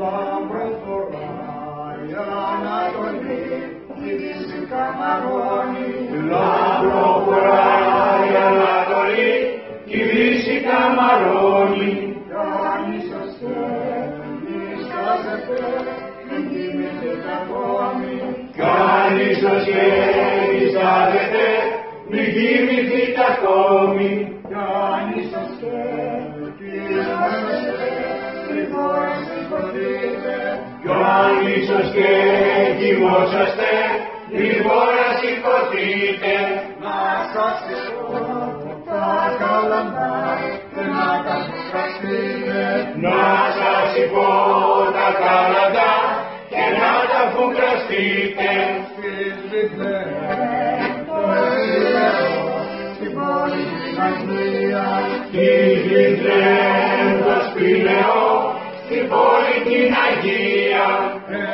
Λαμπροφορά η Ανατολή, η Δύση καμαρώνει. Λαμπροφορά η Ανατολή, η Δύση καμαρώνει. Κάνει σωστέ, νηστάζεται, μην κοιμηθείτε ακόμη. Κάνει σωστέ, νηστάζεται, μην κοιμηθείτε ακόμη. Κάνει σωστέ, κοιμάστε, λοιπόν σηκωθείτε. Κάνει σωστέ, κοιμόσαστε, λοιπόν σηκωθείτε. Να σας σηκώ τα καλαμά και να τα φουσκαστείτε. Να σας υπώ τα κάλαντα και να τα φουγκραστείτε. Στις Βιθλεέμ το Εθνικό, στην πόλη της Αγγλίας, Τη Βιθλεέμ το σπηλαιό, στην πόλη idea.